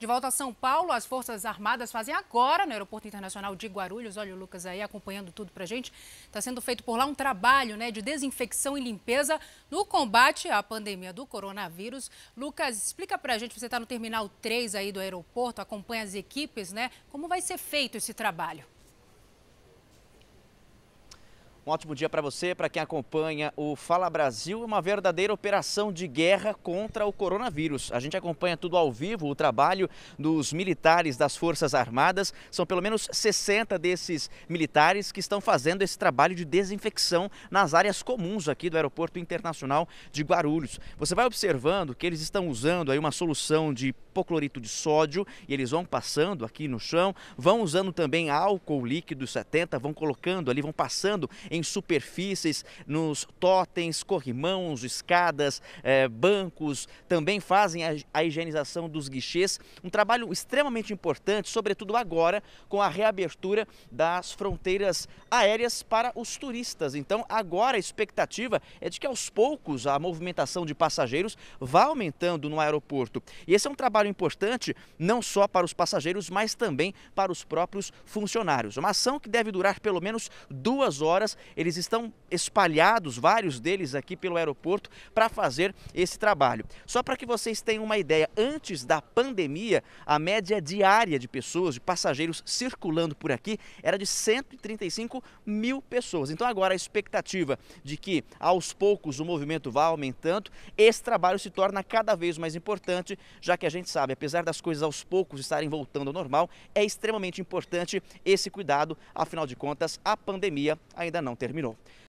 De volta a São Paulo, as Forças Armadas fazem agora no Aeroporto Internacional de Guarulhos. Olha o Lucas aí acompanhando tudo pra gente. Está sendo feito por lá um trabalho né, de desinfecção e limpeza no combate à pandemia do coronavírus. Lucas, explica pra gente, você está no Terminal 3 aí do aeroporto, acompanha as equipes, né? Como vai ser feito esse trabalho? Um ótimo dia para você, para quem acompanha o Fala Brasil, uma verdadeira operação de guerra contra o coronavírus. A gente acompanha tudo ao vivo, o trabalho dos militares das Forças Armadas. São pelo menos 60 desses militares que estão fazendo esse trabalho de desinfecção nas áreas comuns aqui do Aeroporto Internacional de Guarulhos. Você vai observando que eles estão usando aí uma solução de hipoclorito de sódio e eles vão passando aqui no chão, vão usando também álcool líquido 70, vão colocando ali, vão passando em superfícies, nos totens, corrimãos, escadas, eh, bancos, também fazem a, a higienização dos guichês. Um trabalho extremamente importante, sobretudo agora com a reabertura das fronteiras aéreas para os turistas. Então, agora a expectativa é de que aos poucos a movimentação de passageiros vá aumentando no aeroporto. E esse é um trabalho importante não só para os passageiros, mas também para os próprios funcionários. Uma ação que deve durar pelo menos duas horas eles estão espalhados, vários deles aqui pelo aeroporto, para fazer esse trabalho. Só para que vocês tenham uma ideia, antes da pandemia, a média diária de pessoas, de passageiros circulando por aqui, era de 135 mil pessoas. Então agora a expectativa de que aos poucos o movimento vá aumentando, esse trabalho se torna cada vez mais importante, já que a gente sabe, apesar das coisas aos poucos estarem voltando ao normal, é extremamente importante esse cuidado, afinal de contas, a pandemia ainda não terminou.